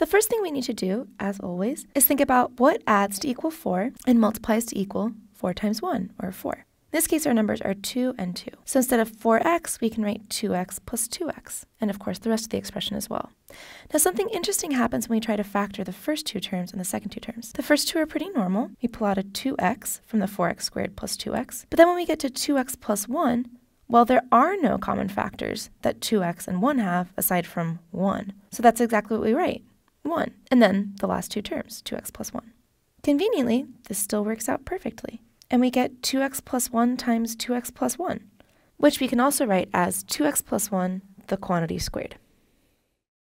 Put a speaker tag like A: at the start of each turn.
A: The first thing we need to do, as always, is think about what adds to equal 4 and multiplies to equal 4 times 1, or 4. In this case, our numbers are 2 and 2. So instead of 4x, we can write 2x plus 2x, and of course the rest of the expression as well. Now something interesting happens when we try to factor the first two terms and the second two terms. The first two are pretty normal. We pull out a 2x from the 4x squared plus 2x. But then when we get to 2x plus 1, well, there are no common factors that 2x and 1 have aside from 1. So that's exactly what we write, 1. And then the last two terms, 2x plus 1. Conveniently, this still works out perfectly. And we get 2x plus 1 times 2x plus 1, which we can also write as 2x plus 1, the quantity squared.